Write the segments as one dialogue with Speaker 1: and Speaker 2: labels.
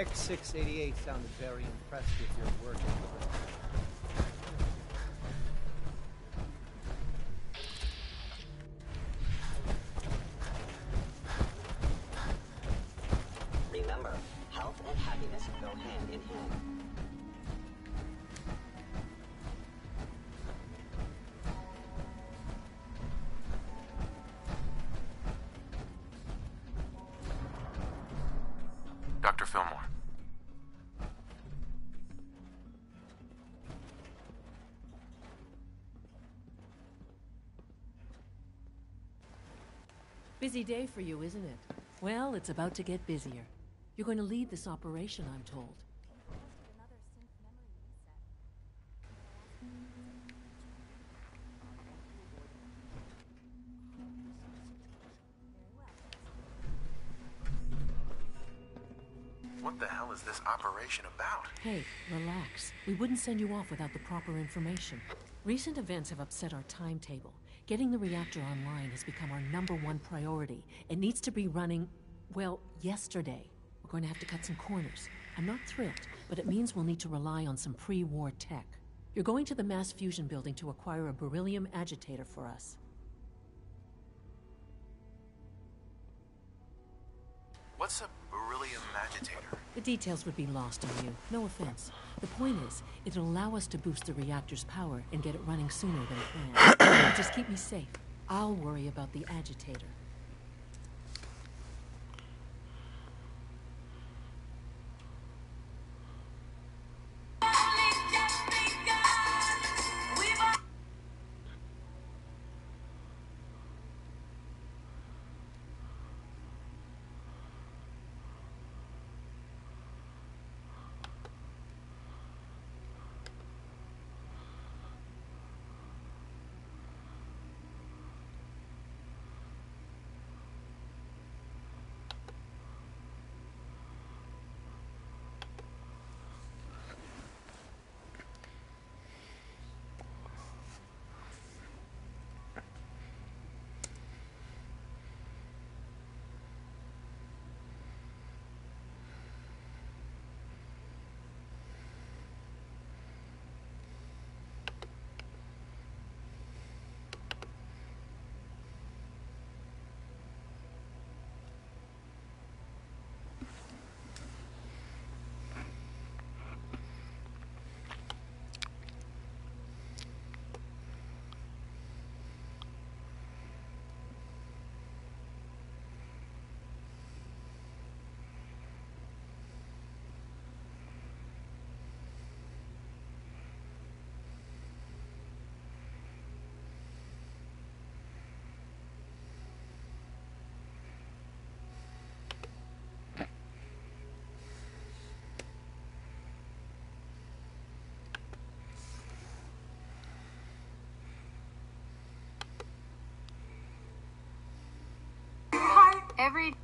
Speaker 1: X688 sounded very impressed with your work.
Speaker 2: Busy day for you, isn't it? Well, it's about to get busier. You're going to lead this operation, I'm told.
Speaker 3: What the hell is this operation about?
Speaker 2: Hey, relax. We wouldn't send you off without the proper information. Recent events have upset our timetable. Getting the reactor online has become our number one priority. It needs to be running, well, yesterday. We're going to have to cut some corners. I'm not thrilled, but it means we'll need to rely on some pre war tech. You're going to the mass fusion building to acquire a beryllium agitator for us. The details would be lost on you. No offense. The point is, it'll allow us to boost the reactor's power and get it running sooner than planned. Just keep me safe. I'll worry about the agitator.
Speaker 4: Every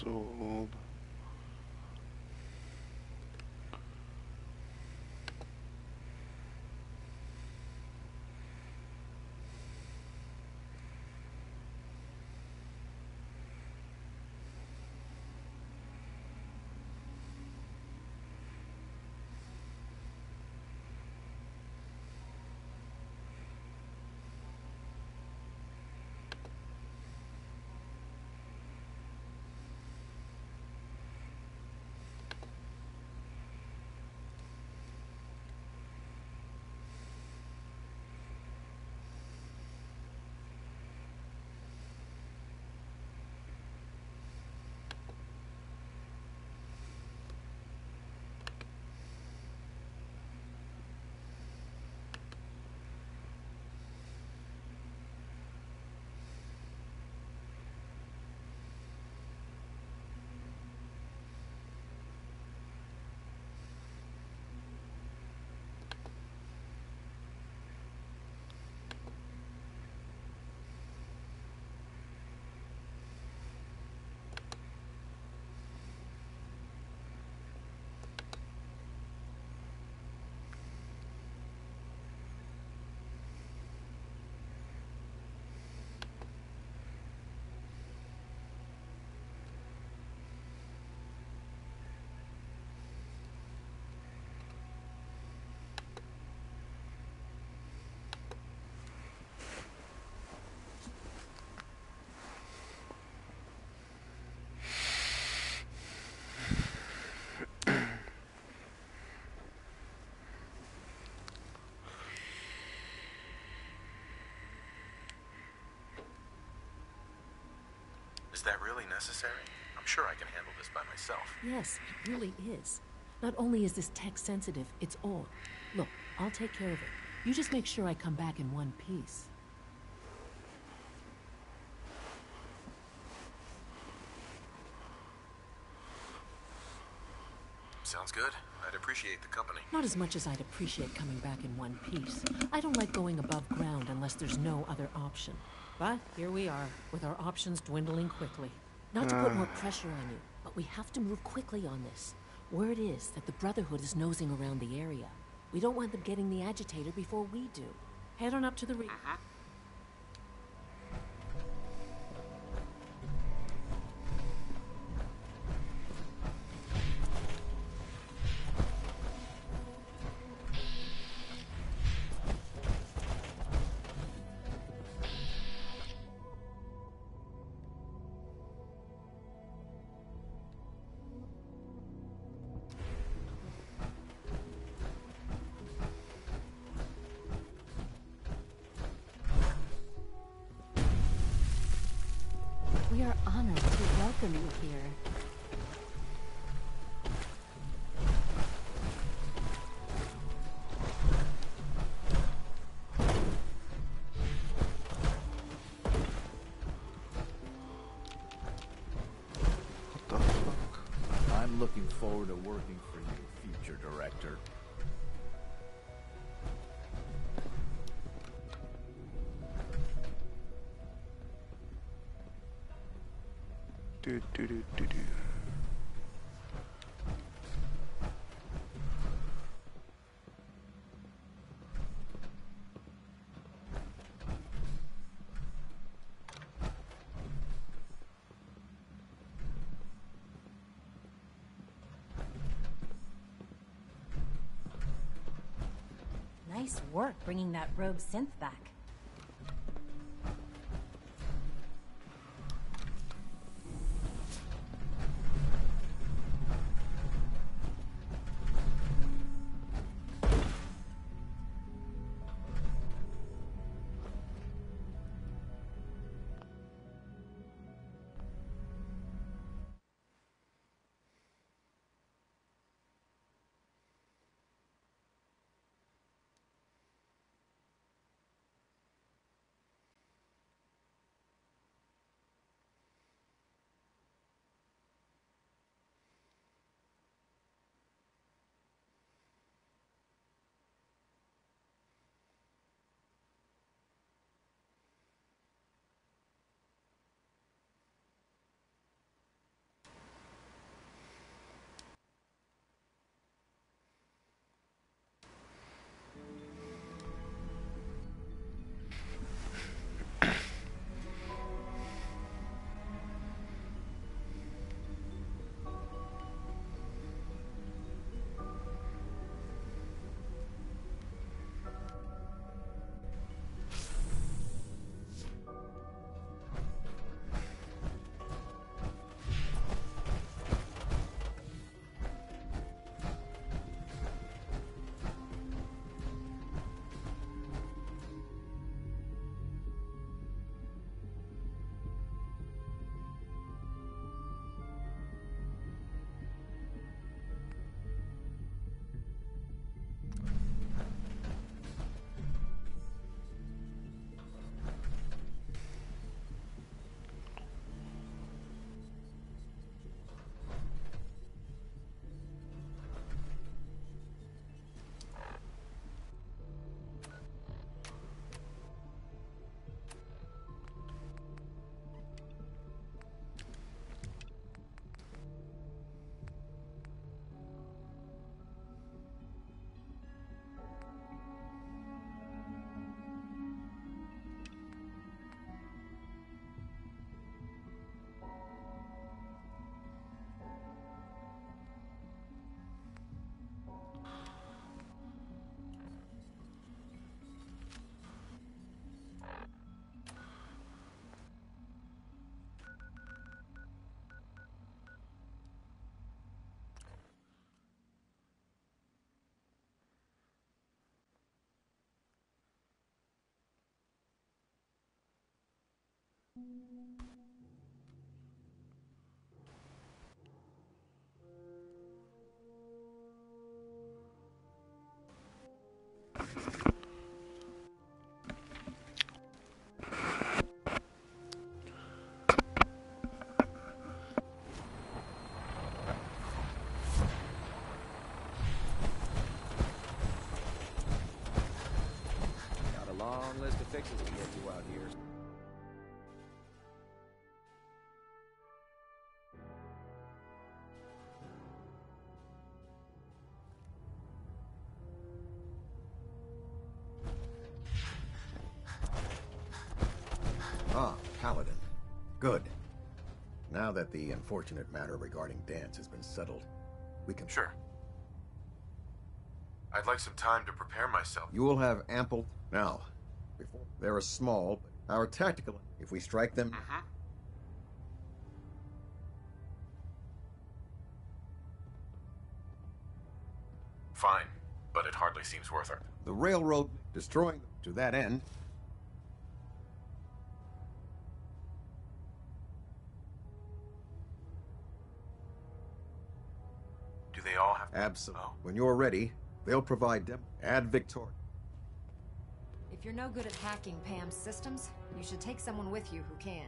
Speaker 5: so
Speaker 3: Is that really necessary? I'm sure I can handle this by myself.
Speaker 2: Yes, it really is. Not only is this tech sensitive, it's old. Look, I'll take care of it. You just make sure I come back in one piece.
Speaker 3: Sounds good. I'd appreciate the company.
Speaker 2: Not as much as I'd appreciate coming back in one piece. I don't like going above ground unless there's no other option. But here we are, with our options dwindling quickly. Not to put ah. more pressure on you, but we have to move quickly on this. Word is that the Brotherhood is nosing around the area. We don't want them getting the agitator before we do. Head on up to the re-
Speaker 6: We are honored to welcome you here.
Speaker 7: Forward to working
Speaker 5: Do do do do do.
Speaker 6: Nice work bringing that rogue synth back.
Speaker 1: Fixes to get you out
Speaker 8: that the unfortunate matter regarding Danse has been settled, we can.
Speaker 3: Sure. I'd like some time to prepare myself.
Speaker 8: You will have ample. Now, before they're a small, but our tactical. If we strike them,
Speaker 3: Mm-hmm. Fine, but it hardly seems worth it.
Speaker 8: the railroad destroying them to that end.
Speaker 3: Oh.
Speaker 8: When you're ready, they'll provide them. Add Victor.
Speaker 9: If you're no good at hacking Pam's systems, you should take someone with you who can.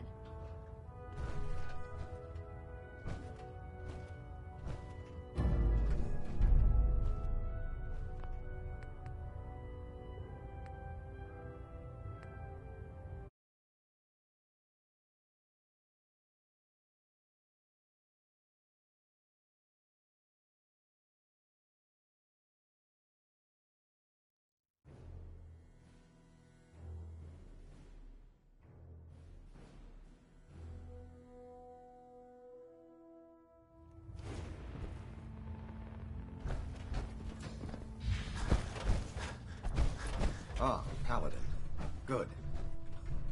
Speaker 8: Good.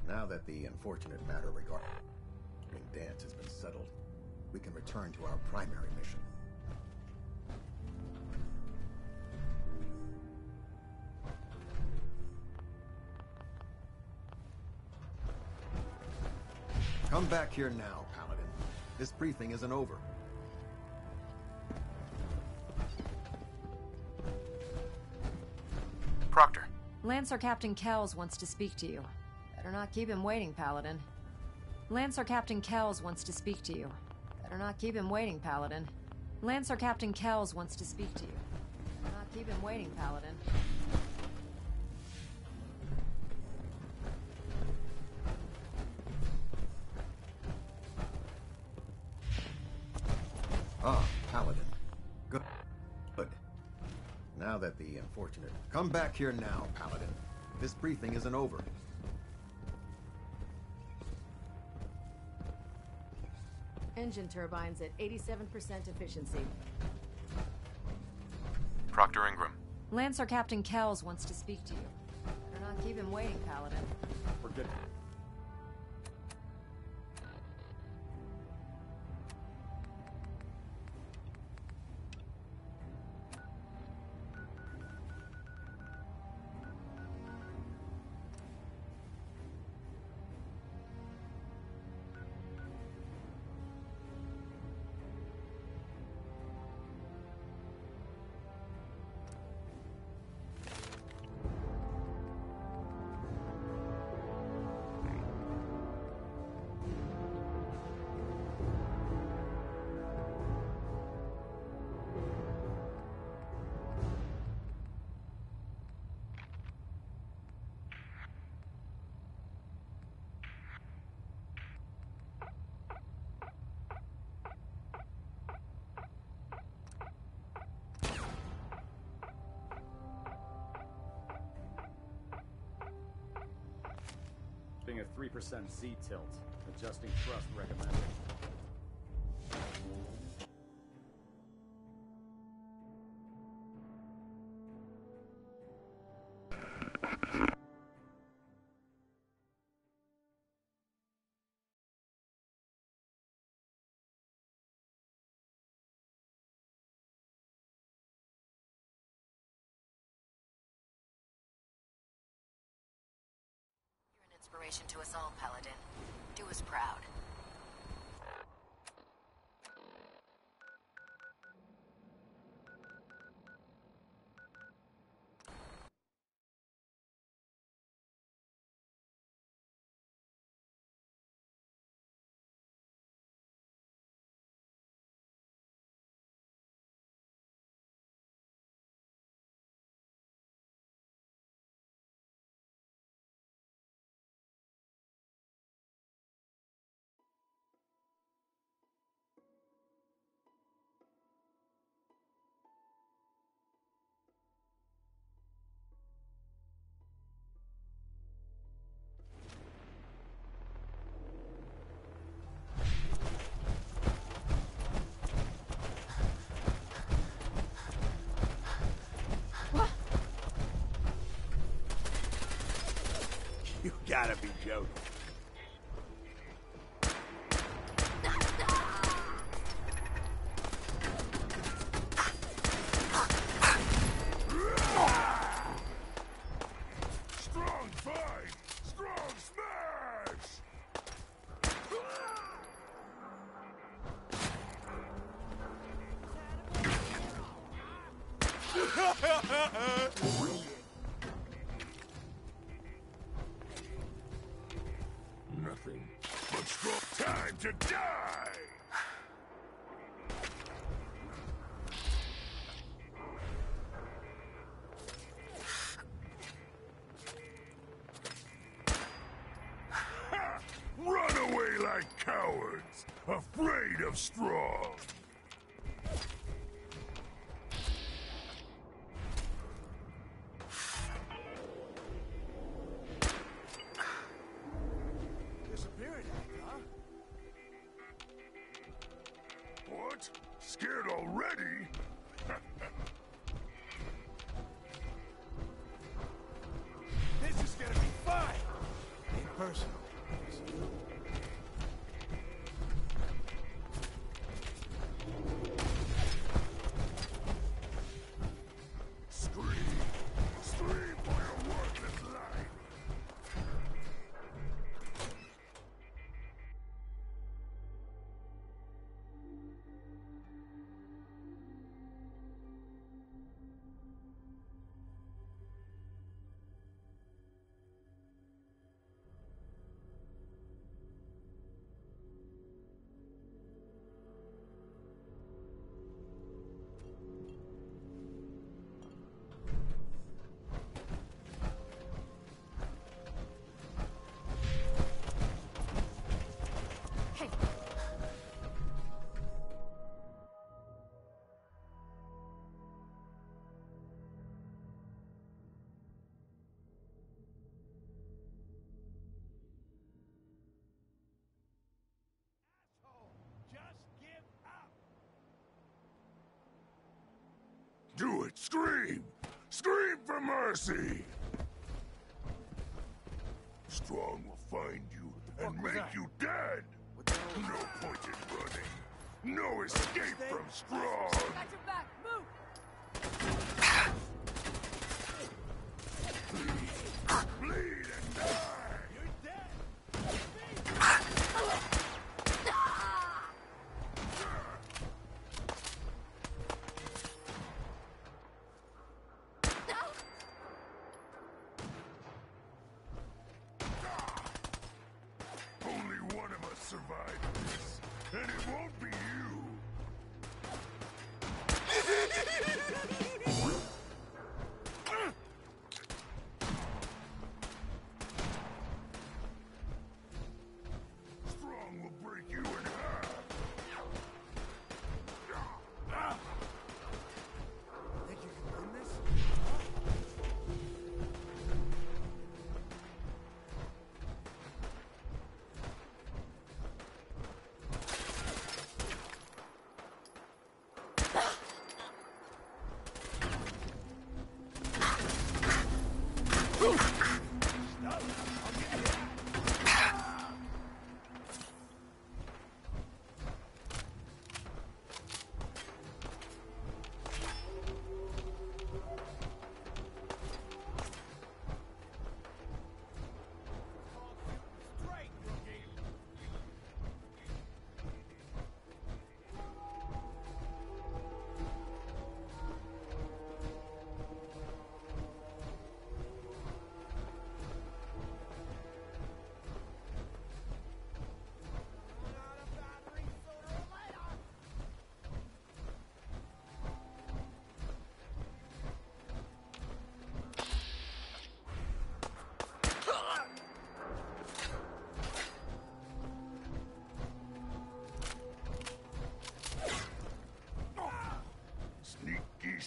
Speaker 8: Now that the unfortunate matter regarding Danse has been settled, we can return to our primary mission. Come back here now, Paladin. This briefing isn't over.
Speaker 9: Lancer Captain Kells wants to speak to you. Better not keep him waiting, Paladin. Lancer Captain Kells wants to speak to you. Better not keep him waiting, Paladin. Lancer Captain Kells wants to speak to you. Better not keep him waiting, Paladin.
Speaker 8: Unfortunate. Come back here now, Paladin. This briefing isn't over.
Speaker 10: Engine turbines at 87% efficiency.
Speaker 3: Proctor Ingram.
Speaker 9: Lancer Captain Kells wants to speak to you. Better not keep him waiting, Paladin.
Speaker 11: We're good. Z tilt. Adjusting thrust recommended.
Speaker 12: To us all, Paladin. Do us proud.
Speaker 13: Gotta be joking.
Speaker 14: Strong.
Speaker 13: Disappearing act, huh?
Speaker 14: What? Scared already? Scream! Scream for mercy! Strong will find you and make
Speaker 13: that?
Speaker 14: you dead! No point in running! No escape from Strong!
Speaker 10: Got your back. Move.
Speaker 14: Bleed and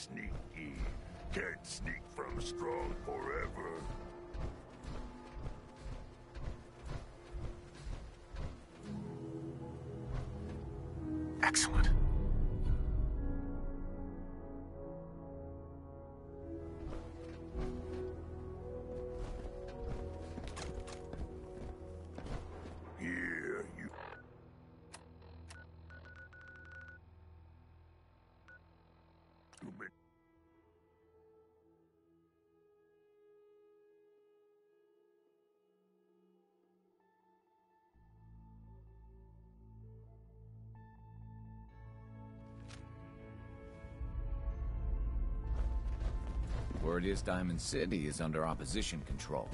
Speaker 14: sneaky.
Speaker 3: Can't
Speaker 14: sneak from strong forever.
Speaker 7: Word is Diamond City is under opposition control.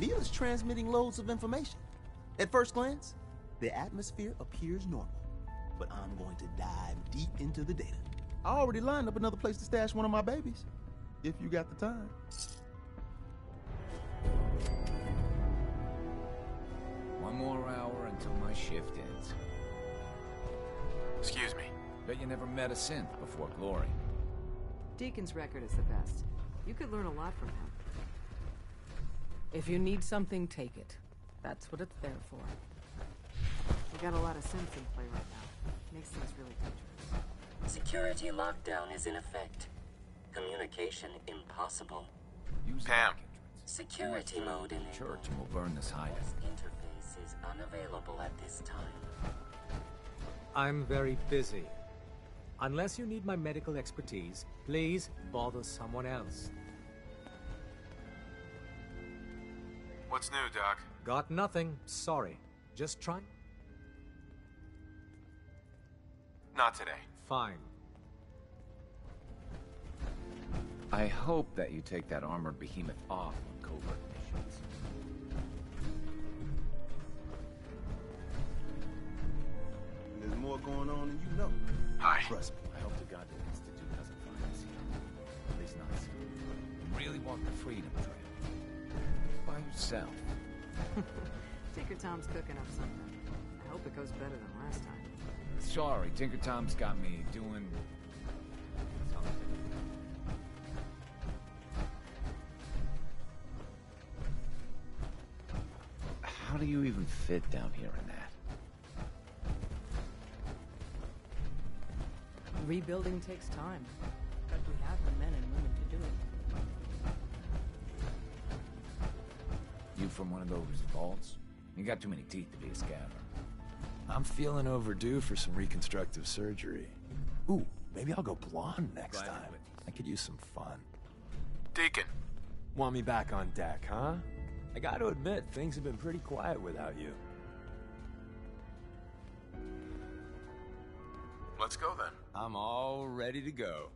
Speaker 15: Neil is transmitting loads of information. At first glance, the atmosphere appears normal. But I'm going to dive deep into the data. I already lined up another place to stash one of my babies. If you got the time.
Speaker 7: Until my shift ends.
Speaker 3: Excuse me.
Speaker 7: Bet you never met a synth before Glory.
Speaker 16: Deacon's record is the best. You could learn a lot from him. If you need something, take it. That's what it's there for. We got a lot of synths in play right now. Makes things really dangerous.
Speaker 17: Security lockdown is in effect. Communication impossible.
Speaker 7: Use
Speaker 3: Pam.
Speaker 17: Security mode enabled.
Speaker 7: Church we'll burn this hideout.
Speaker 17: Interface is unavailable at this time.
Speaker 18: I'm very busy. Unless you need my medical expertise, please bother someone else.
Speaker 3: What's new, Doc?
Speaker 18: Got nothing. Sorry. Just trying...
Speaker 3: Not today.
Speaker 18: Fine.
Speaker 7: I hope that you take that armored behemoth off
Speaker 15: There's more going on than you know.
Speaker 3: Hi.
Speaker 15: Trust me.
Speaker 7: I hope to God the Institute doesn't find us here. At least not soon. You really want the freedom trail. By yourself.
Speaker 16: Tinker Tom's cooking up something. I hope it goes better than last time.
Speaker 7: Sorry, Tinker Tom's got me doing... How do you even fit down here in that?
Speaker 16: Rebuilding takes time. But we have the men and women to do it.
Speaker 7: You from one of those vaults? You got too many teeth to be a scavver.
Speaker 11: I'm feeling overdue for some reconstructive surgery. Ooh, maybe I'll go blonde next
Speaker 7: Glad
Speaker 11: time. I could use some fun.
Speaker 3: Deacon.
Speaker 11: Want me back on deck, huh? I gotta admit, things have been pretty quiet without you.
Speaker 3: Let's go then.
Speaker 11: I'm all ready to go.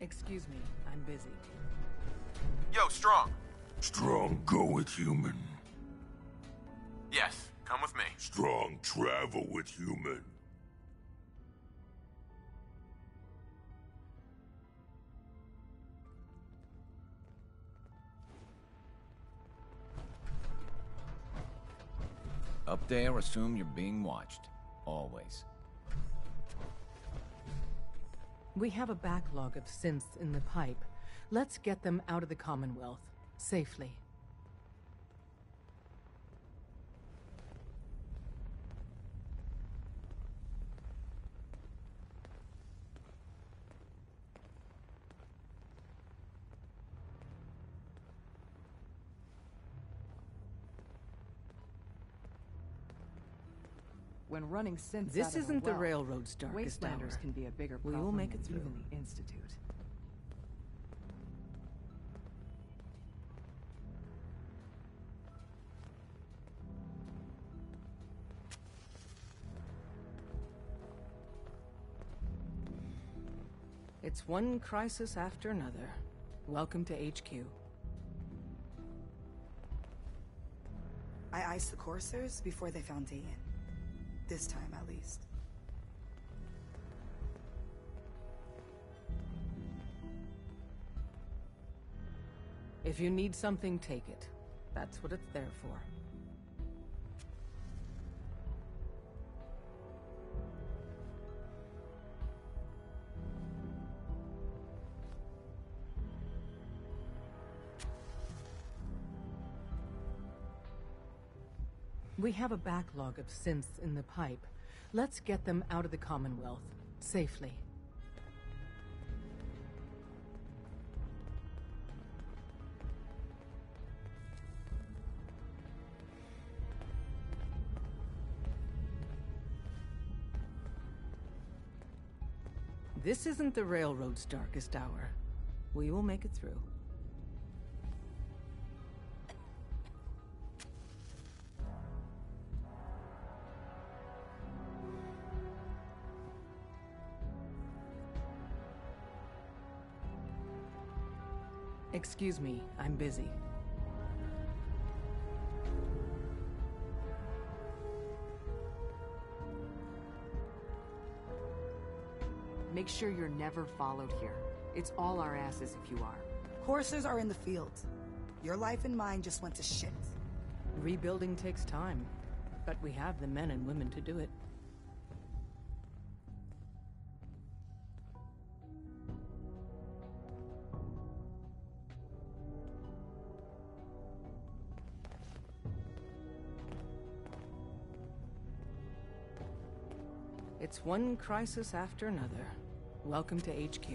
Speaker 16: Excuse me, I'm busy.
Speaker 3: Yo, Strong.
Speaker 14: Strong go with human.
Speaker 3: Yes, come with me.
Speaker 14: Strong travel with human.
Speaker 7: Up there, assume you're being watched. Always.
Speaker 16: We have a backlog of synths in the pipe. Let's get them out of the Commonwealth. Safely.
Speaker 10: When running synths
Speaker 16: This
Speaker 10: out of a
Speaker 16: isn't the
Speaker 10: well,
Speaker 16: Railroad's darkest
Speaker 10: Wastelanders
Speaker 16: hour.
Speaker 10: can be a bigger
Speaker 16: We will make it through.
Speaker 10: even the Institute.
Speaker 16: It's one crisis after another. Welcome to HQ.
Speaker 19: I iced the coursers before they found Dayan. This time, at least.
Speaker 16: If you need something, take it. That's what it's there for. We have a backlog of synths in the pipe. Let's get them out of the Commonwealth safely. This isn't the railroad's darkest hour. We will make it through. Excuse me, I'm busy.
Speaker 10: Make sure you're never followed here. It's all our asses if you are.
Speaker 19: Coursers are in the field. Your life and mine just went to shit.
Speaker 16: Rebuilding takes time, but we have the men and women to do it. It's one crisis after another. Welcome to HQ.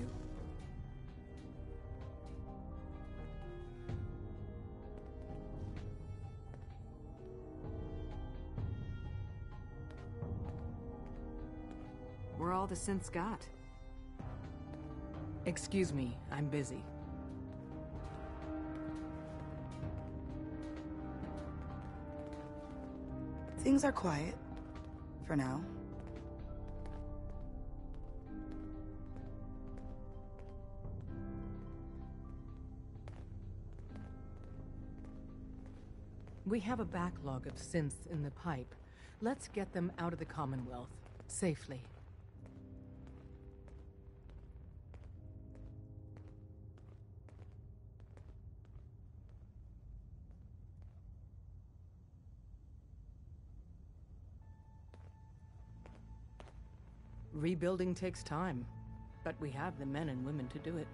Speaker 10: We're all the synths got.
Speaker 16: Excuse me, I'm busy.
Speaker 19: Things are quiet. For now.
Speaker 16: We have a backlog of synths in the pipe. Let's get them out of the Commonwealth safely. Rebuilding takes time, but we have the men and women to do it.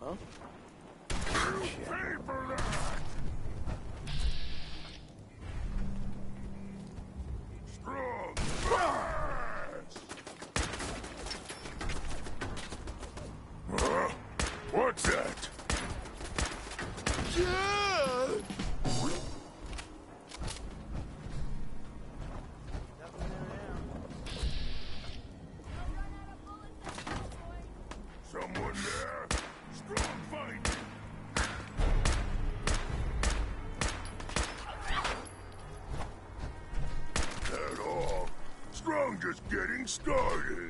Speaker 4: Huh?
Speaker 14: Pay started.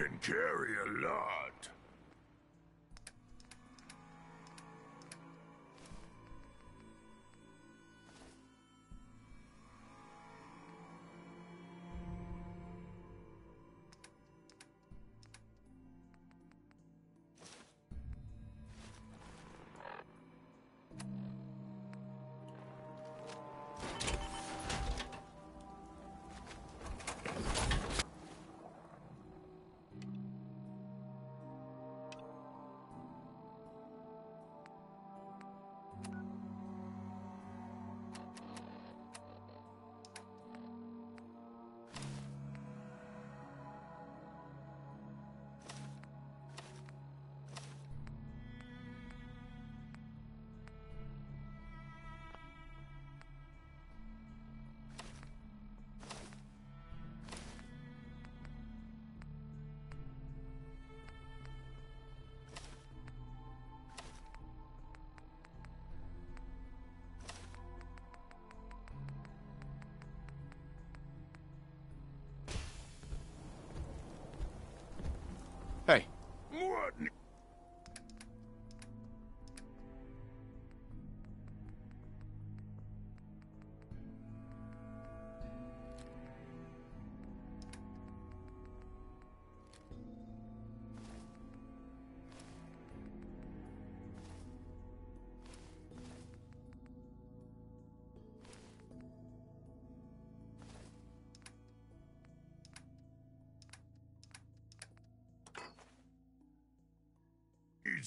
Speaker 14: Can carry a lot. What?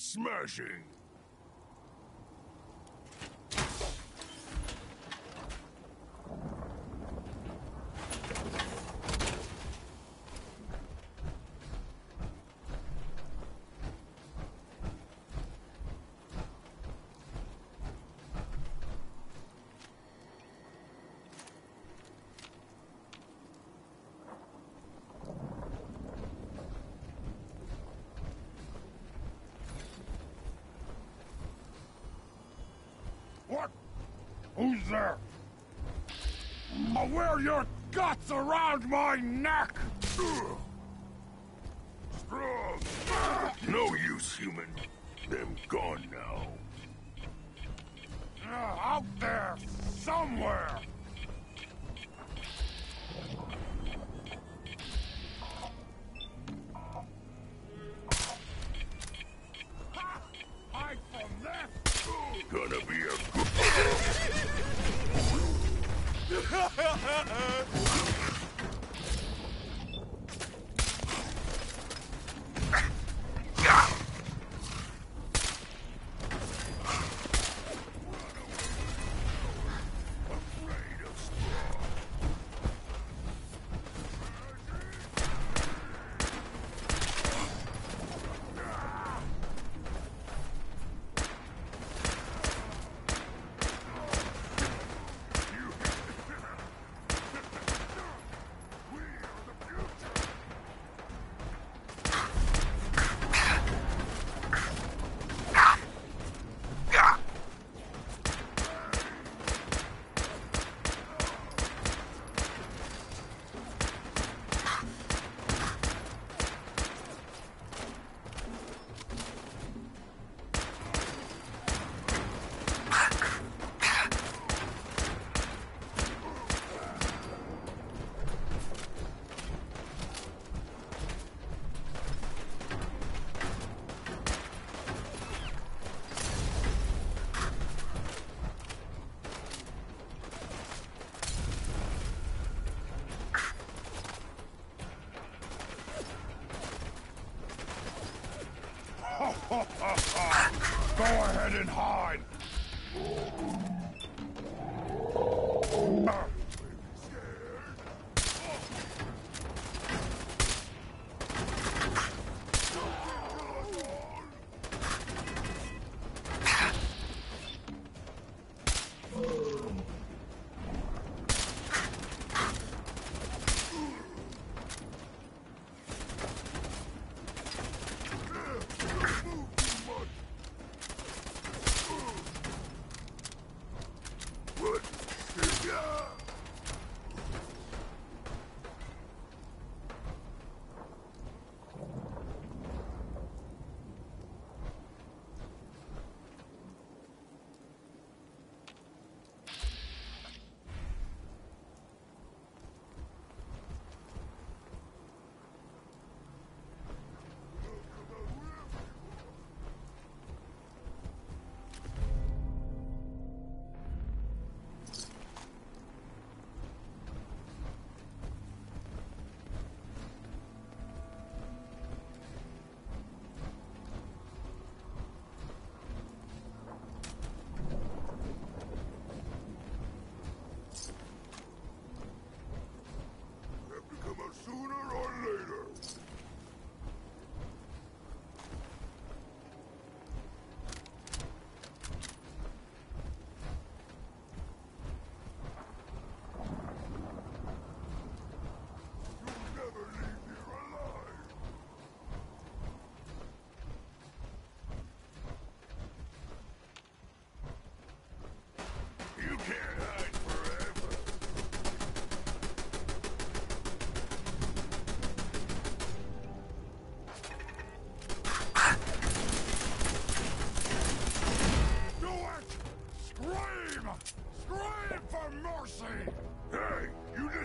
Speaker 14: Smashing. What? Who's there? I'll wear your guts around my neck! No use, human. Them gone now. Uh, out there, somewhere! Gonna be a Go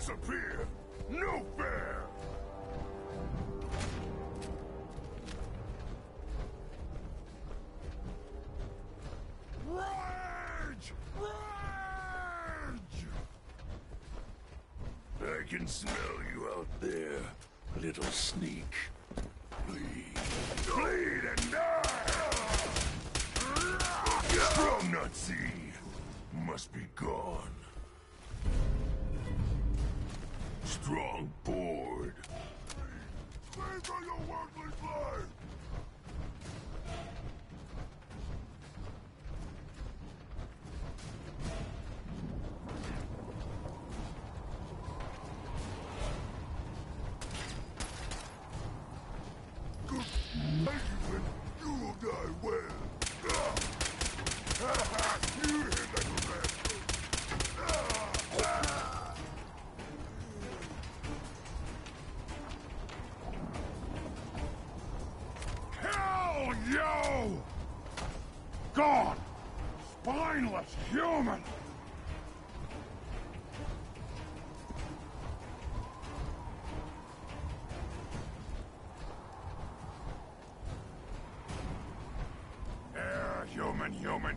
Speaker 14: disappear! No fair! Rage! Rage! I can smell you out there, little sneak.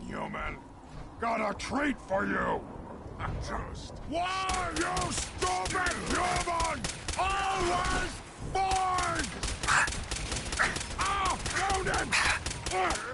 Speaker 14: Human, human. Got a treat for you. Just. Why, you stupid human! Always forward! Ah, wounded!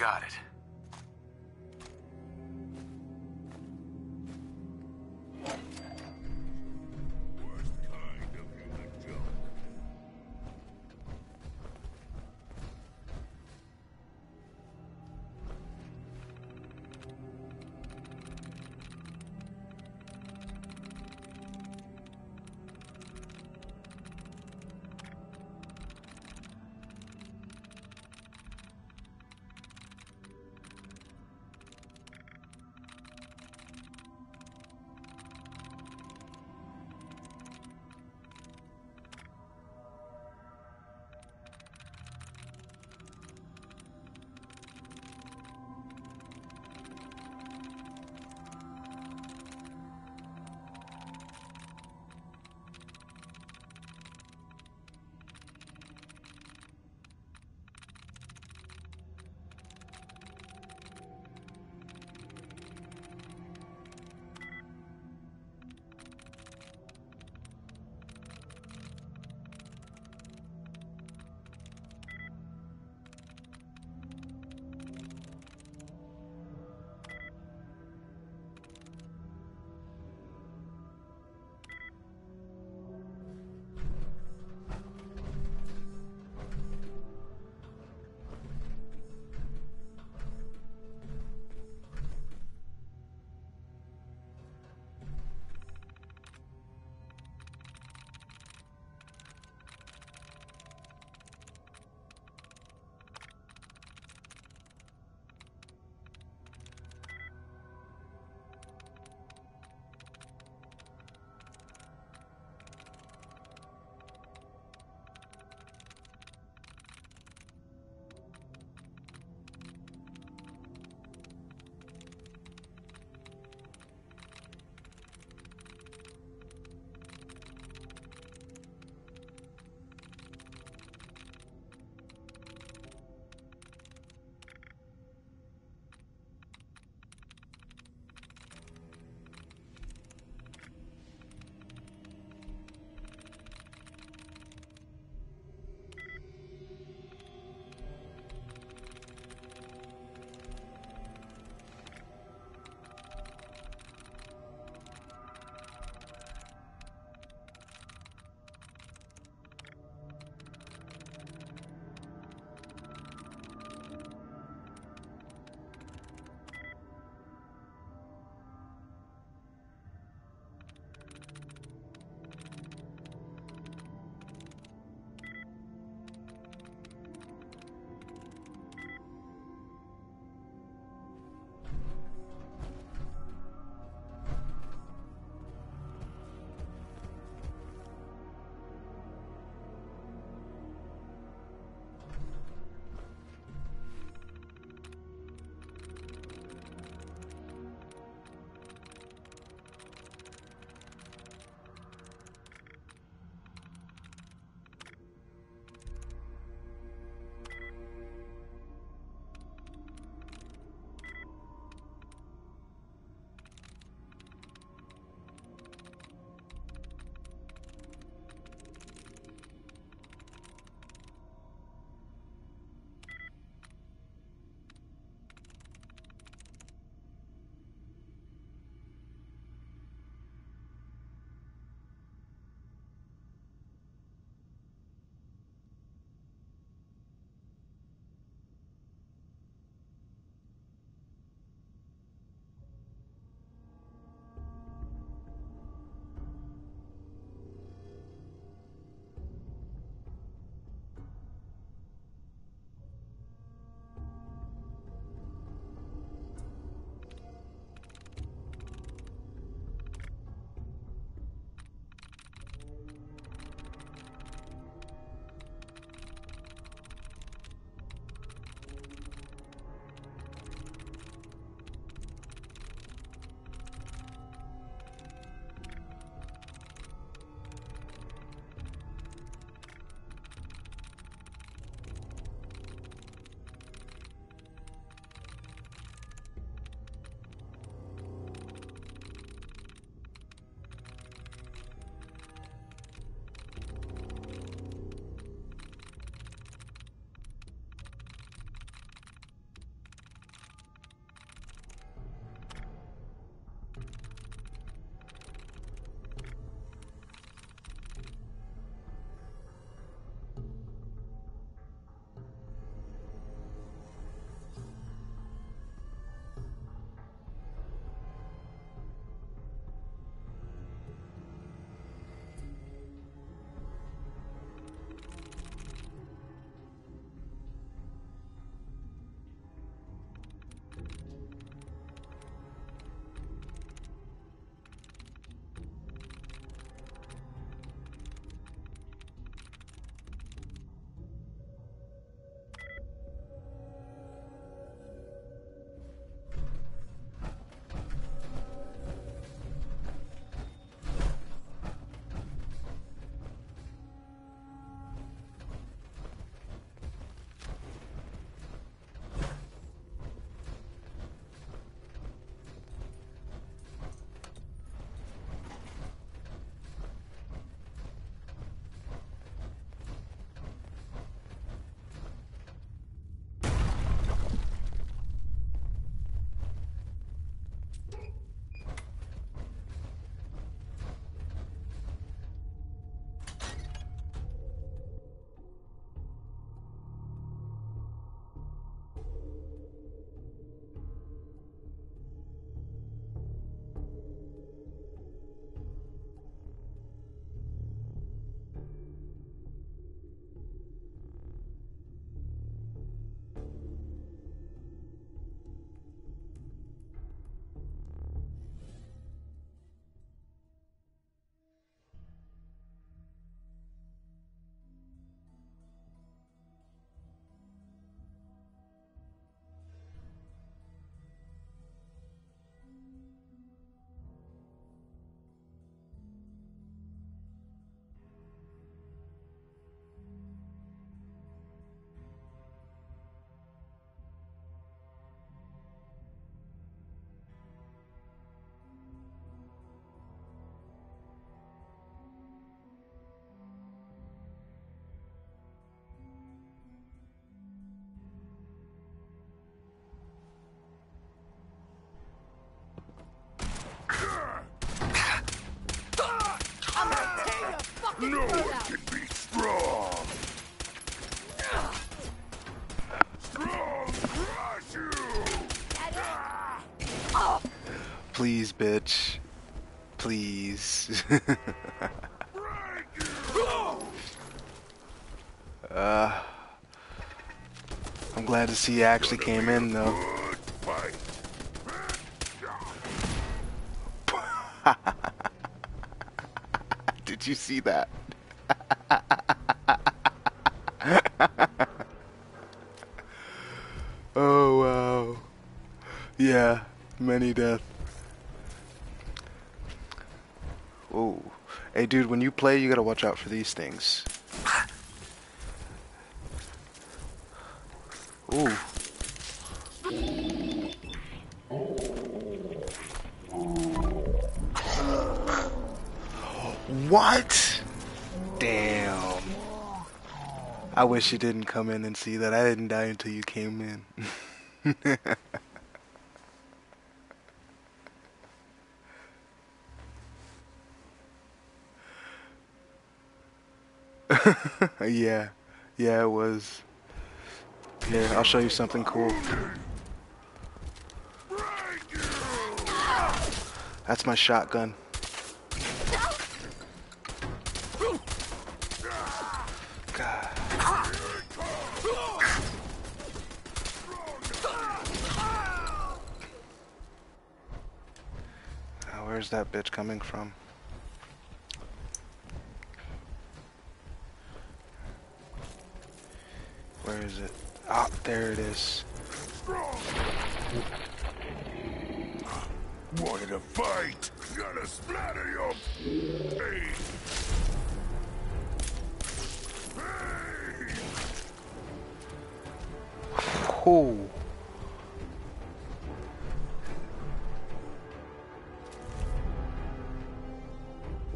Speaker 14: got it. No one can be strong. Strong crush you.
Speaker 5: Please, bitch. Please. uh, I'm glad to see you actually came in, though. Did you see that? oh, wow. Yeah, many death. Oh. Hey, dude, when you play, you gotta watch out for these things. I wish you didn't come in and see that. I didn't die until you came in. yeah. Yeah, it was. Here, I'll show you something cool. That's my shotgun. Now, where's that bitch coming from?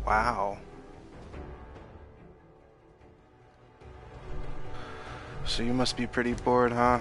Speaker 5: Wow. So you must be pretty bored, huh?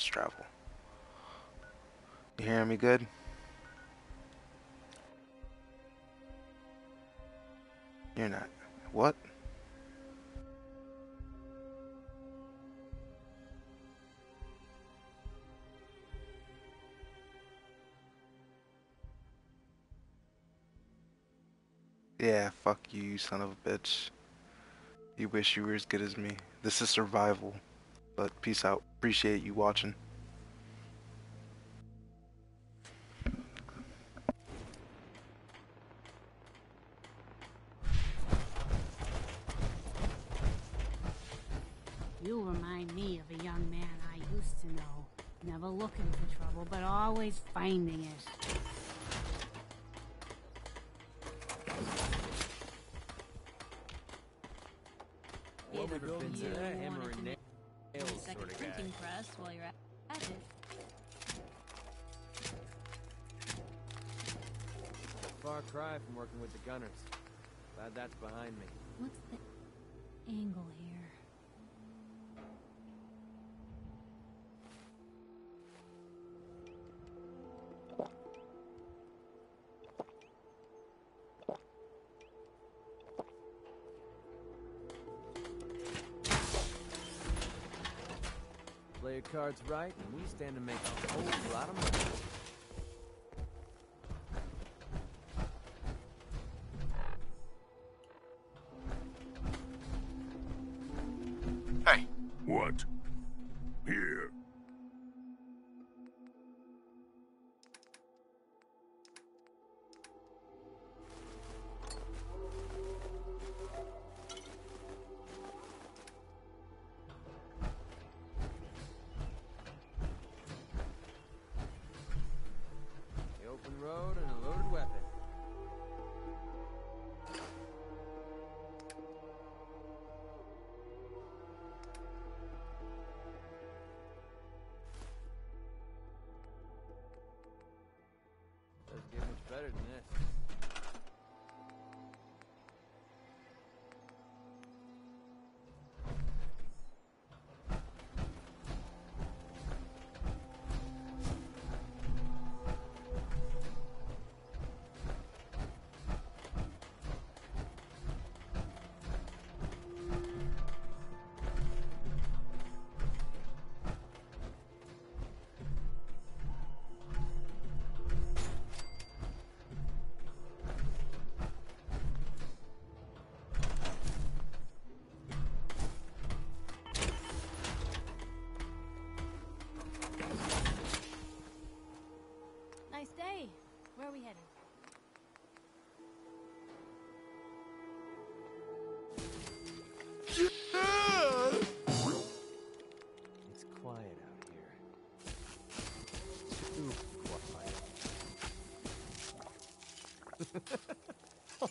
Speaker 5: Fast travel. You hearing me good? You're not. What? Yeah, fuck you, you son of a bitch. You wish you were as good as me. This is survival. But peace out. Appreciate you watching.
Speaker 12: You remind me of a young man I used to know. Never looking for trouble, but always finding it.
Speaker 1: Your cards right, and we stand to make a whole lot of money.
Speaker 14: than this.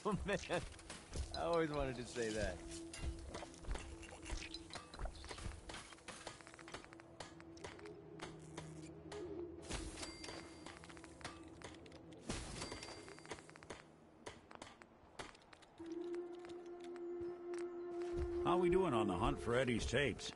Speaker 14: Oh,
Speaker 1: man. I always wanted to say that.
Speaker 20: How we doing on the hunt for Eddie's tapes?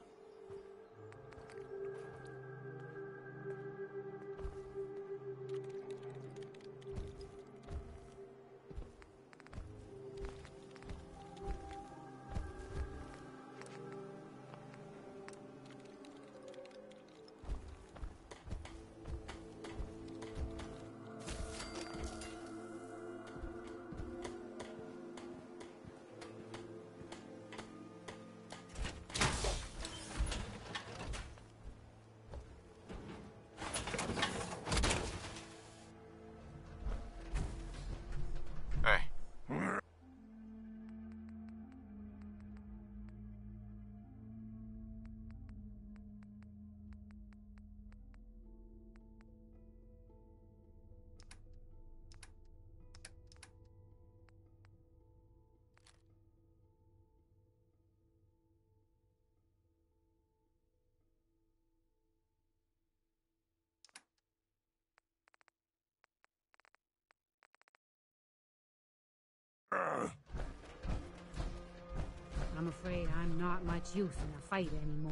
Speaker 12: Much use in a fight anymore.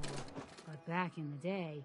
Speaker 12: But back in the day,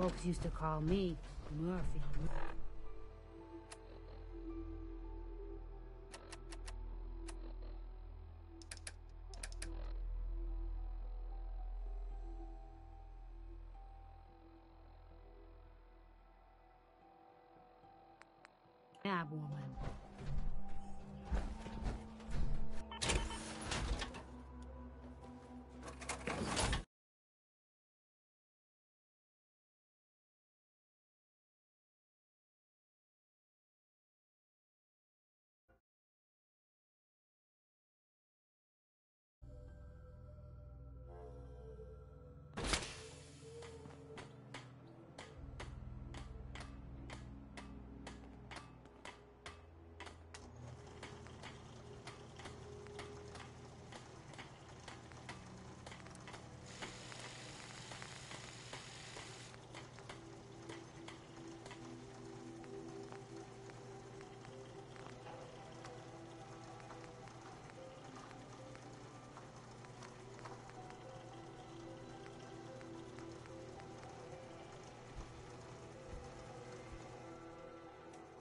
Speaker 12: folks used to call me Murphy.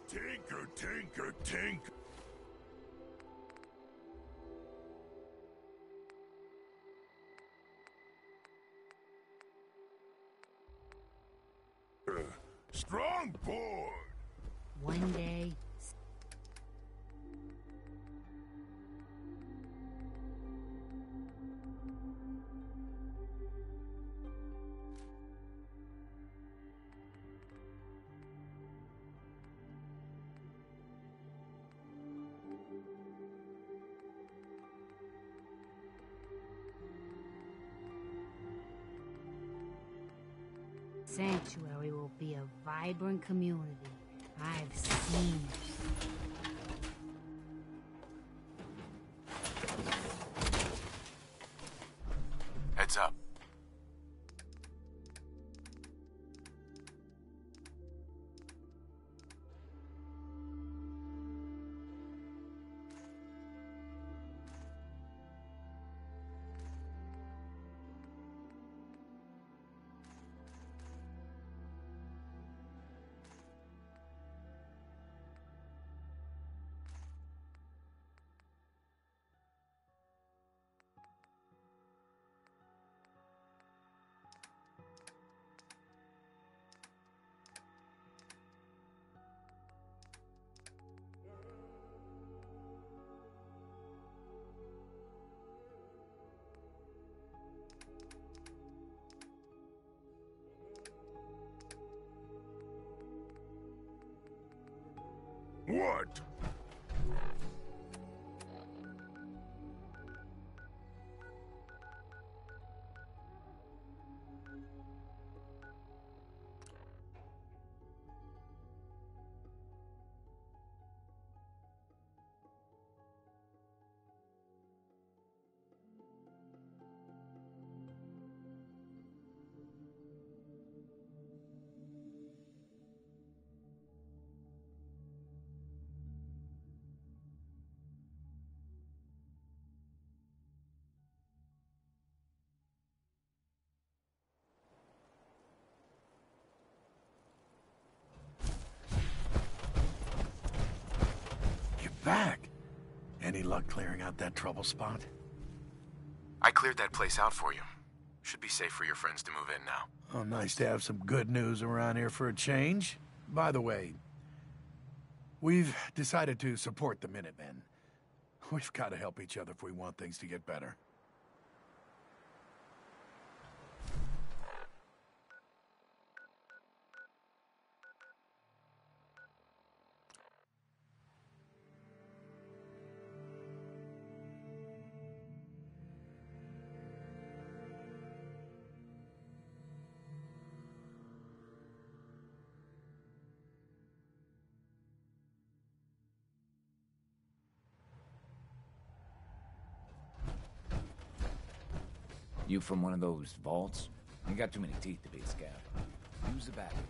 Speaker 14: Tinker, tinker, tinker. Strong board.
Speaker 12: One day, vibrant community. I've seen it.
Speaker 14: What?
Speaker 13: Back. Any luck clearing out that trouble spot?
Speaker 3: I cleared that place out for you. Should be safe for your friends to move in now.
Speaker 13: Oh, nice to have some good news around here for a change. By the way, we've decided to support the Minutemen. We've got to help each other if we want things to get better.
Speaker 7: You from one of those vaults? You got too many teeth to be a scab. Use the bathroom.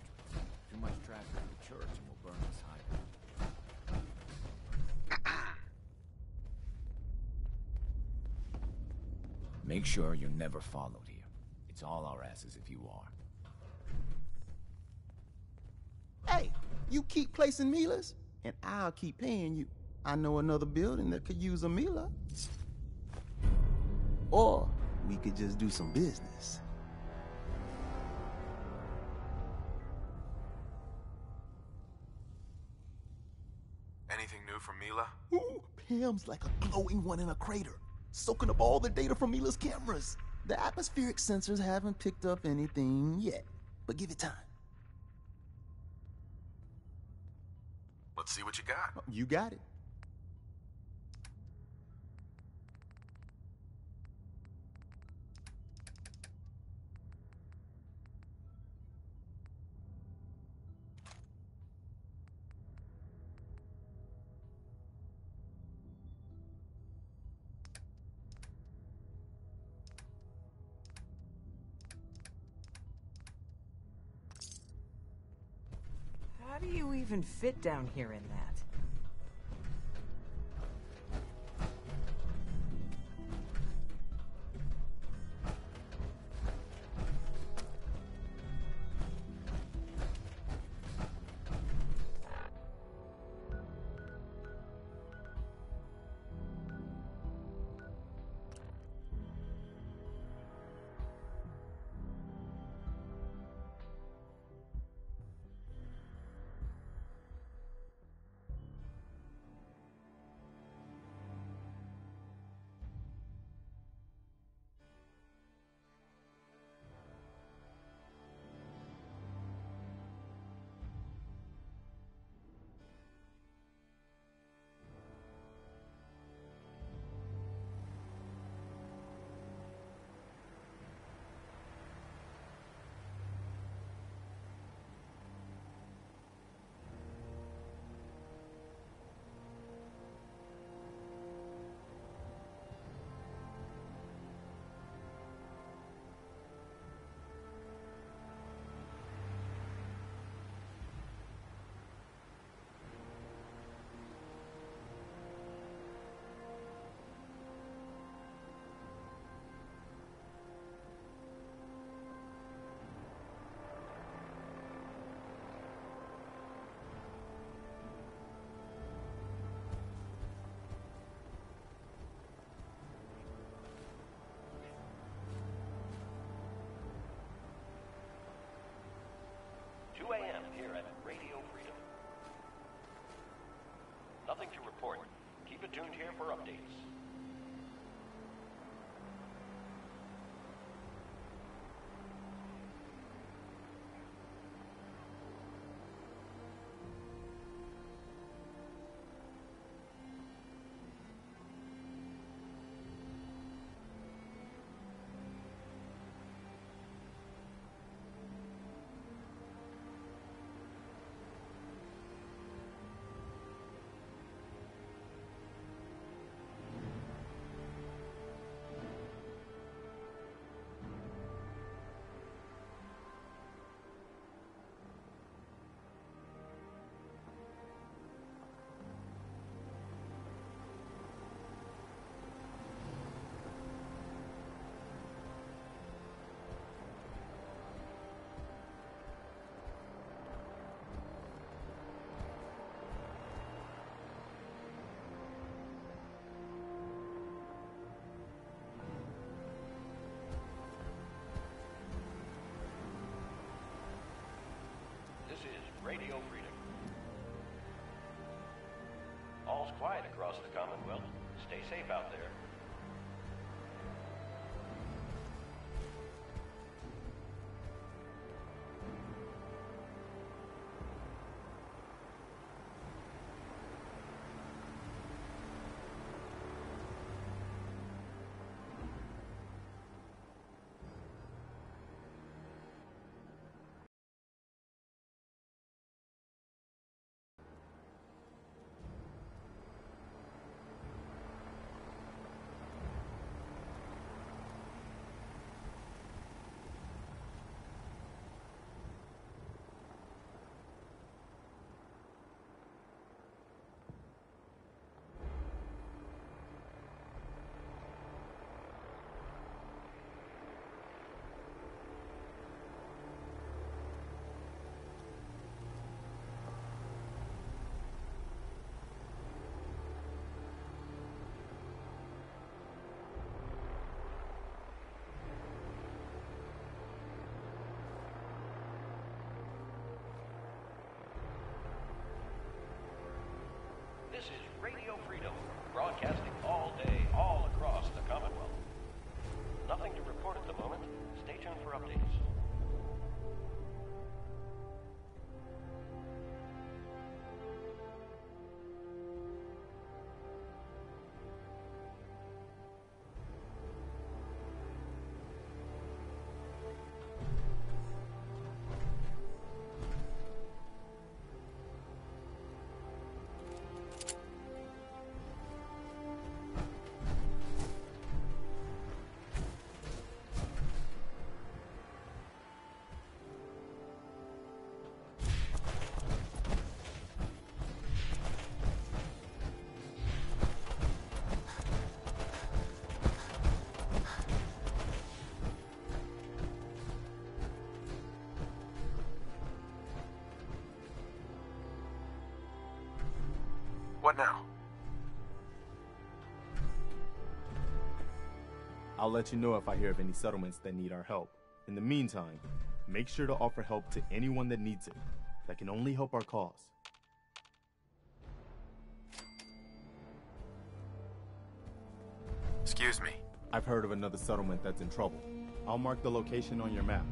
Speaker 7: Too much traffic at the church and we'll burn this hydrant. Make sure you're never followed here. It's all our asses if you are.
Speaker 15: Hey, you keep placing MILAs, and I'll keep paying you. I know another building that could use a MILA. Or we could just do some business.
Speaker 3: Anything new from MILA?
Speaker 15: Ooh, Pam's like a glowing one in a crater, soaking up all the data from MILA's cameras. The atmospheric sensors haven't picked up anything yet, but give it time.
Speaker 3: Let's see what you got.
Speaker 15: You got it.
Speaker 10: Fit down here in that?
Speaker 21: 2 a.m. here at Radio Freedom. Nothing to report. Keep it tuned here for updates. All's quiet across the Commonwealth. Stay safe out there.
Speaker 3: Freedom, What now?
Speaker 22: I'll let you know if I hear of any settlements that need our help. In the meantime, make sure to offer help to anyone that needs it. That can only help our cause.
Speaker 3: Excuse me.
Speaker 22: I've heard of another settlement that's in trouble. I'll mark the location on your map.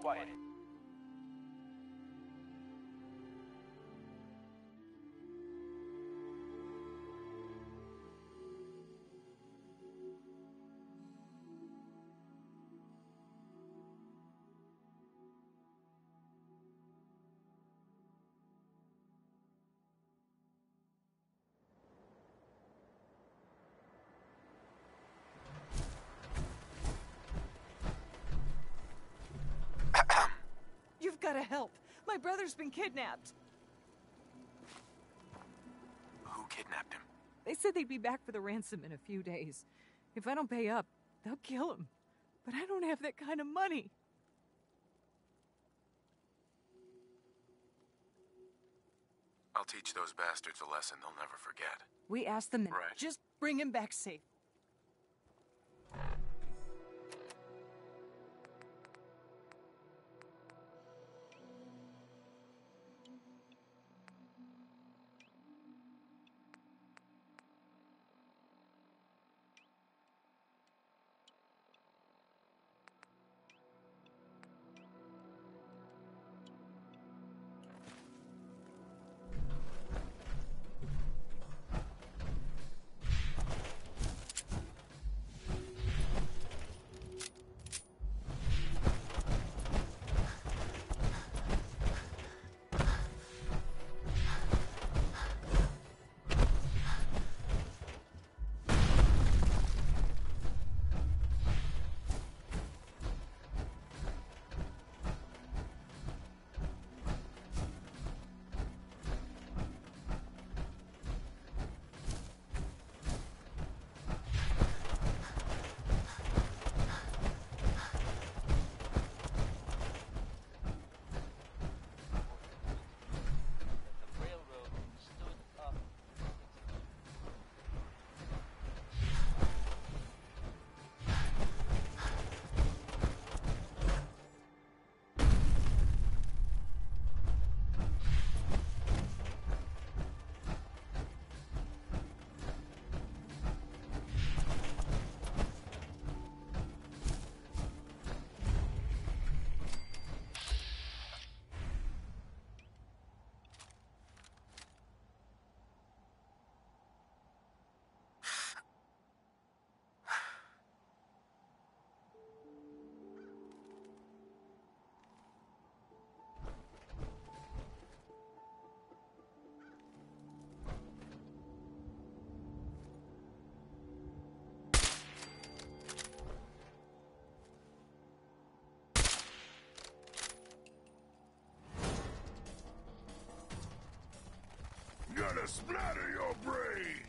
Speaker 21: Quiet.
Speaker 23: You've got to help. My brother's been kidnapped.
Speaker 3: Who kidnapped him?
Speaker 23: They said they'd be back for the ransom in a few days. If I don't pay up, they'll kill him. But I don't have that kind of money.
Speaker 3: I'll teach those bastards a lesson they'll never forget.
Speaker 23: We asked them,
Speaker 3: Right.
Speaker 23: just bring him back safe.
Speaker 14: Gonna splatter your brains!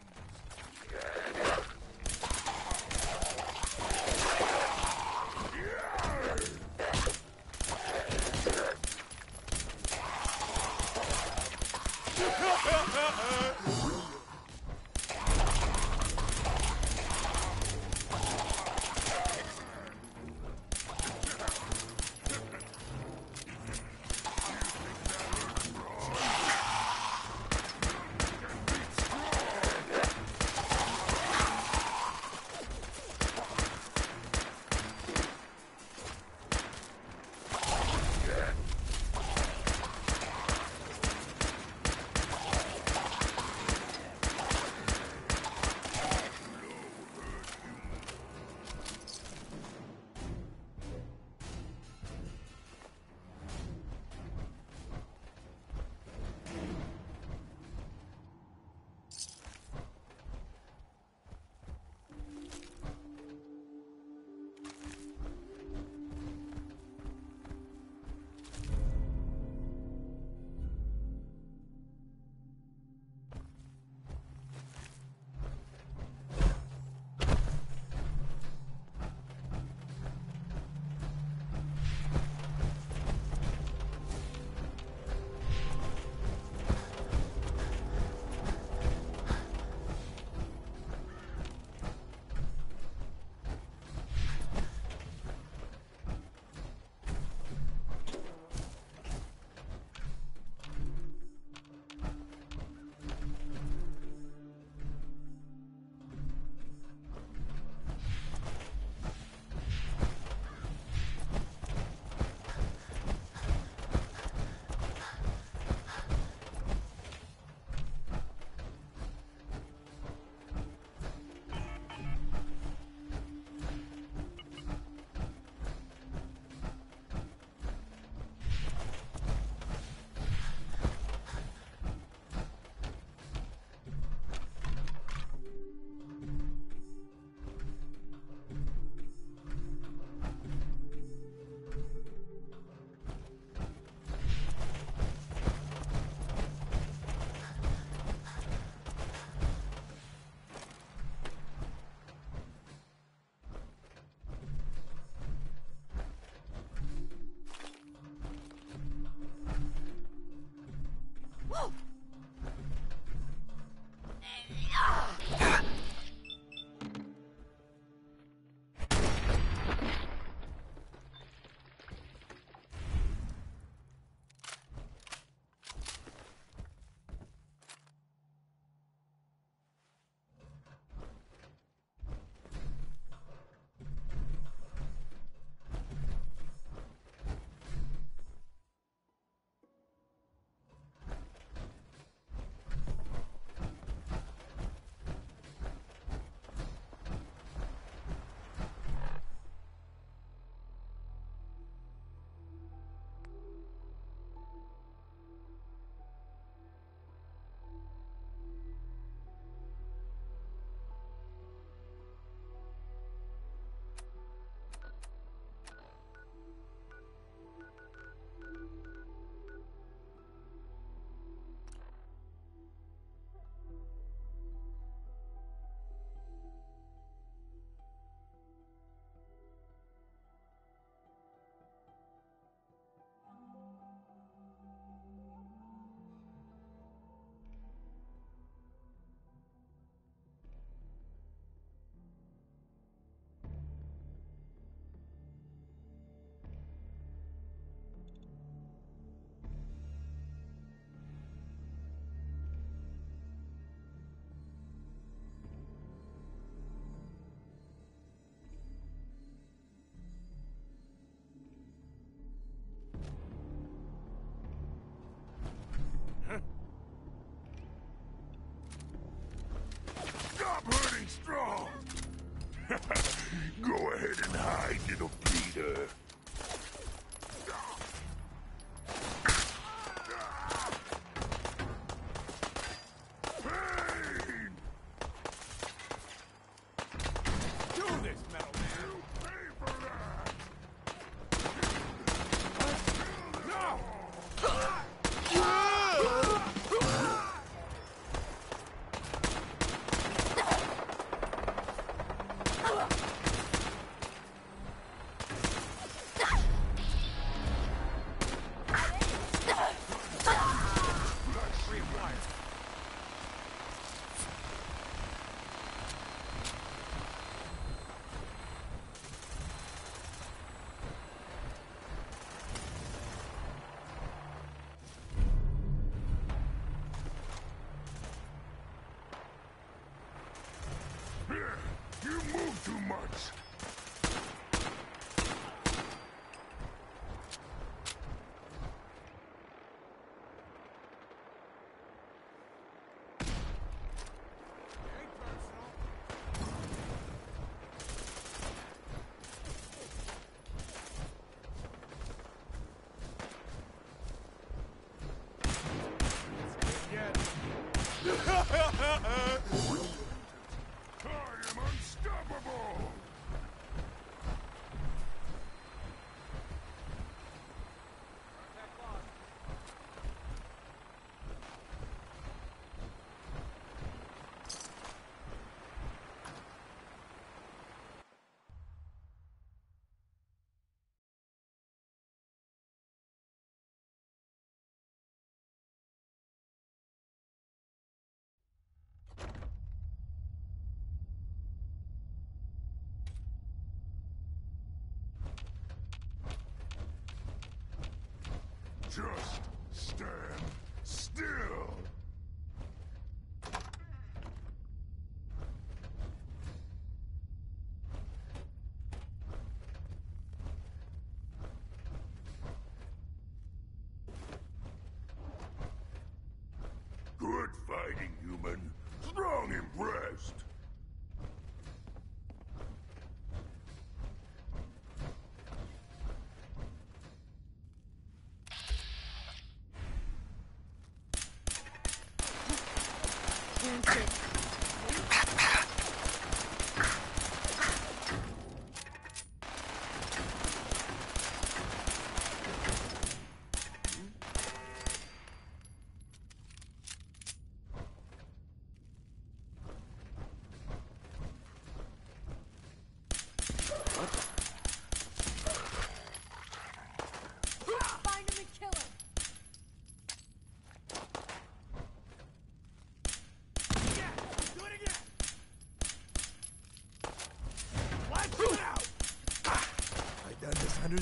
Speaker 14: Just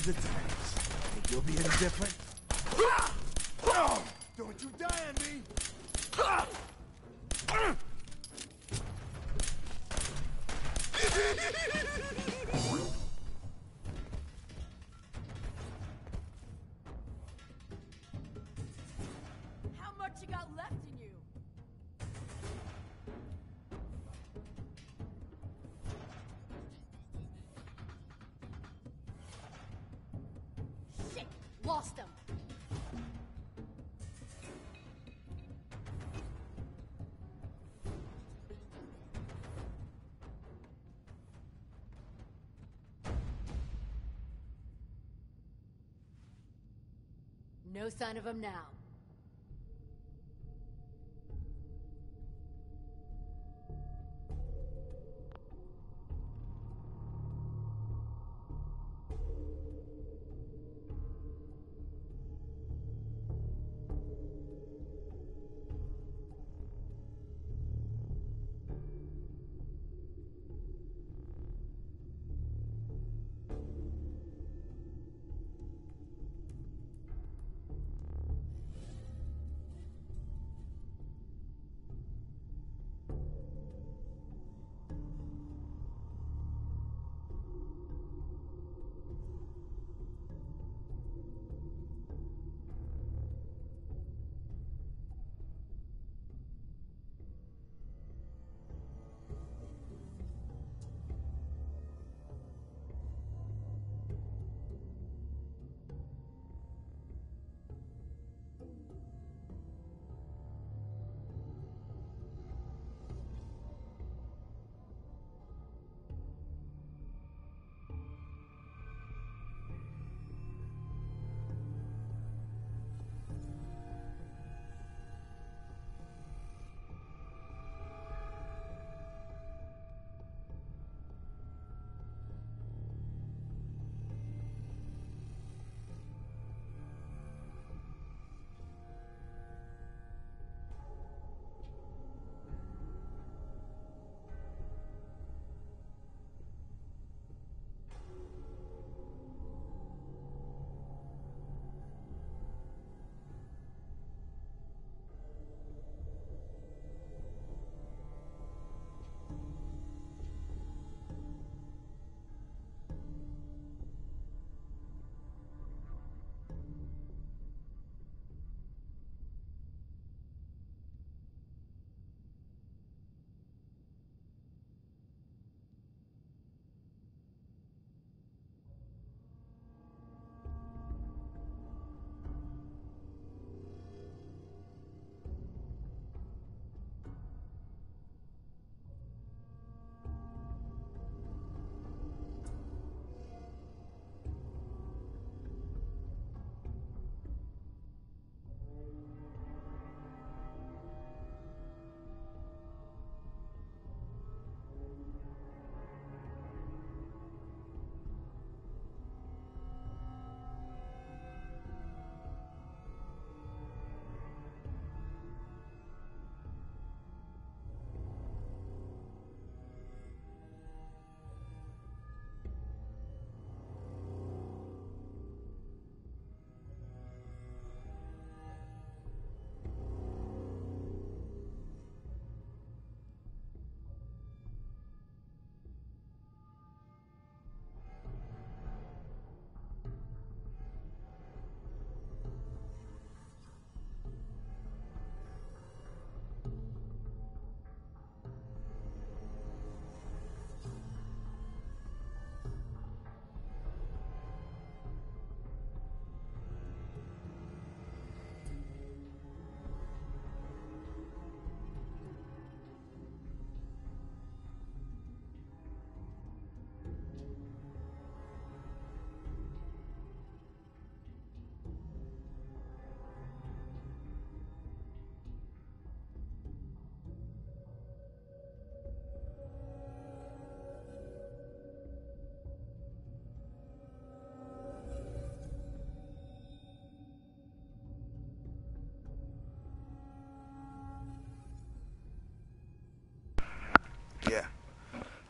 Speaker 14: you'll be
Speaker 24: indifferent? No sign of him now.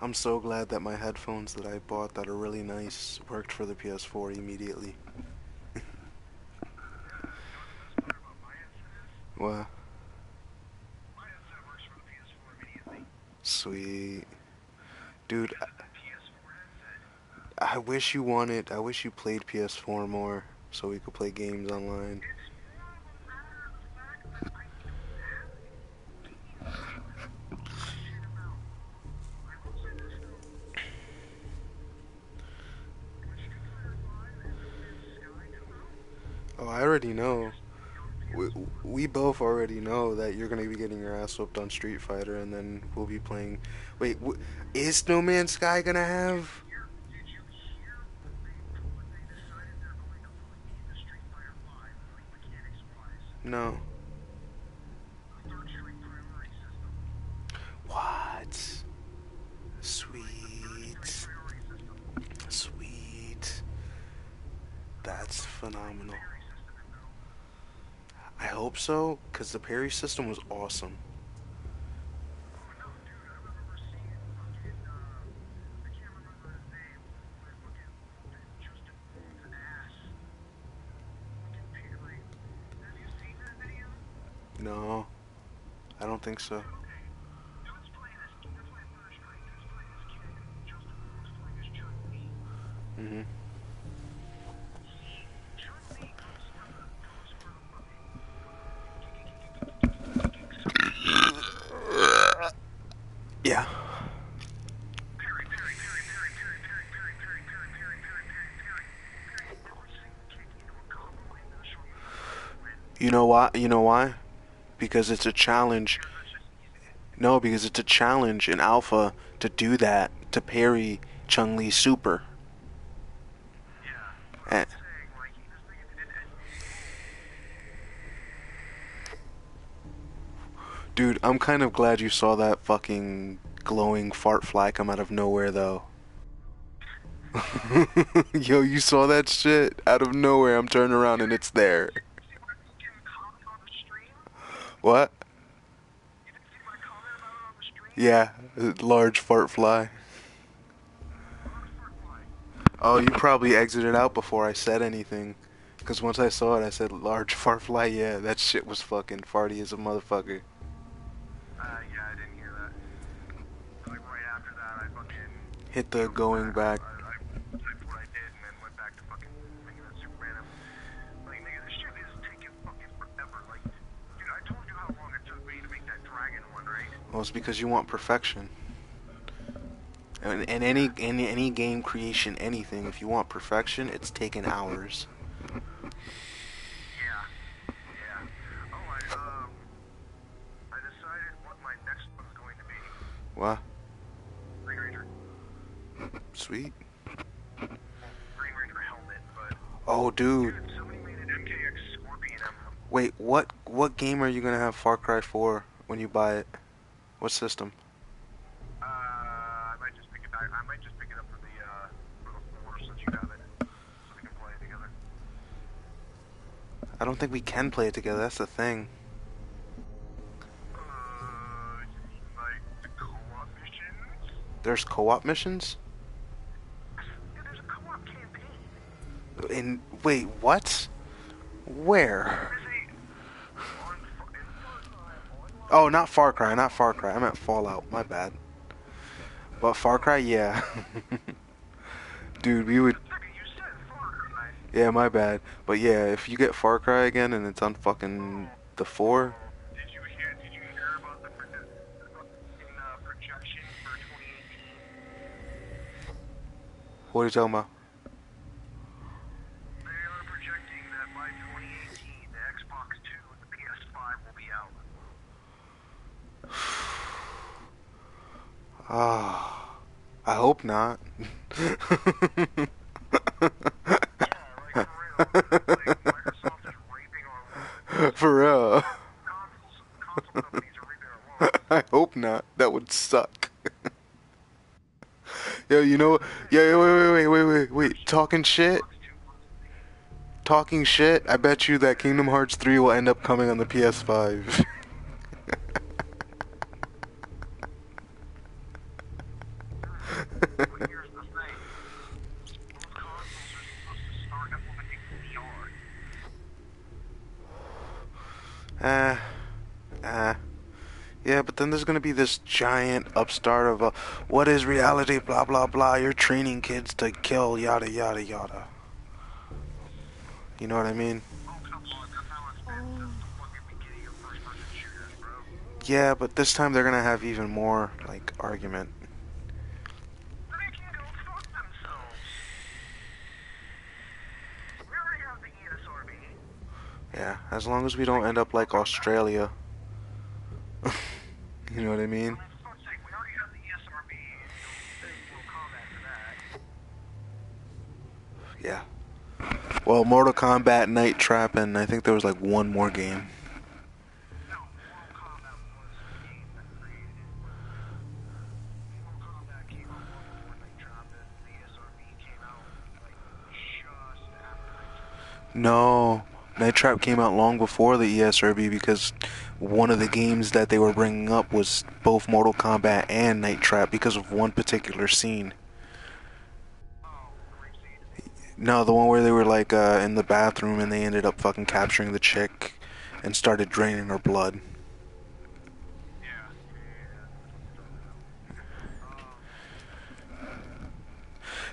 Speaker 25: I'm so glad that my headphones that I bought that are really nice worked for the PS4 immediately. what? Sweet. Dude, I, I wish you wanted, I wish you played PS4 more so we could play games online. Oh, I already know. We, we both already know that you're gonna be getting your ass whooped on Street Fighter, and then we'll be playing. Wait, wh- is No Man's Sky gonna have? No. What? Sweet. Sweet. That's phenomenal. Hope so, because the parry system was awesome. No, I don't think so. Mm-hmm. Yeah. You know why? You know why? Because it's a challenge. No, because it's a challenge in Alpha to do that to parry Chung Li's super. Eh. Dude, I'm kind of glad you saw that fucking glowing fart fly come out of nowhere, though. Yo, you saw that shit? Out of nowhere, I'm turning around and it's there. What? Yeah, large fart fly. Oh, you probably exited out before I said anything. Because once I saw it, I said, large fart fly? Yeah, that shit was fucking farty as a motherfucker. Hit the going back. Well, it's because you want perfection. And in any in any game creation, anything, if you want perfection, it's taken hours. What? My next one's going to be. What? Sweet. Oh, dude. Wait, what what game are you gonna have Far Cry 4 when you buy it? What system? Uh, I might just pick it up for the uh, for the four since you have it, so we can play it together.
Speaker 5: I
Speaker 25: don't think we can play it together. That's the thing. Uh, there's co-op missions? There's a co-op campaign. In wait, what? Where? Oh, not Far Cry, not Far Cry. I meant Fallout. My bad. But Far Cry, yeah. Dude, we would. Yeah, my bad. But yeah, if you get Far Cry again and it's on fucking the four. What are you talking about? Ah, I hope not. For real. I hope not. That would suck. Yo, you know, yeah, wait, wait, wait, wait, wait, wait. Talking shit. Talking shit. I bet you that Kingdom Hearts 3 will end up coming on the PS5.
Speaker 5: Eh, eh. Yeah, but then there's gonna be this giant upstart of a, what is reality, blah blah blah, you're training kids to kill, yada yada yada. You know what I mean? Yeah, but this time they're gonna have even more, like, argument. Yeah, as long as we don't end up like Australia. You know what I mean? Yeah. Well, Mortal Kombat Night Trap, and I think there was like one more game. No, Night Trap came out long before the ESRB because one of the games that they were bringing up was both Mortal Kombat and Night Trap because of one particular scene. No, the one where they were like uh, in the bathroom and they ended up fucking capturing the chick and started draining her blood.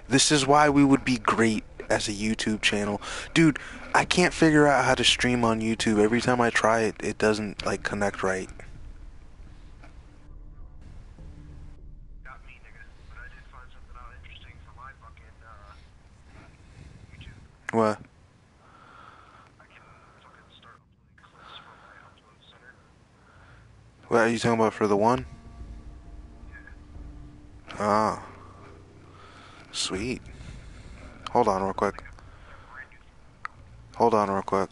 Speaker 5: This is why we would be great as a YouTube channel. Dude, I can't figure out how to stream on YouTube. Every time I try it, it doesn't like connect right. What? What are you talking about for the one? Ah. Sweet. Hold on real quick. Hold on real quick.